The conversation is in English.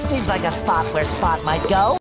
This seems like a spot where Spot might go.